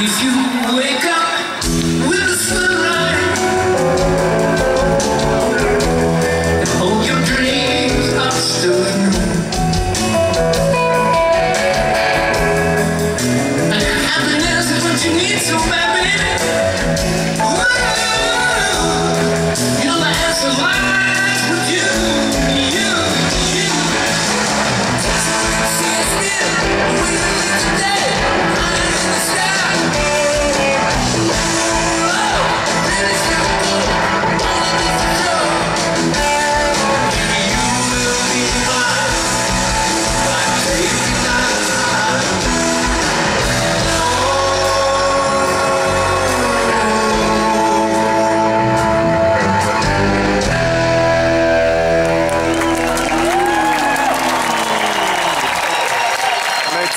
If you wake up with the sun.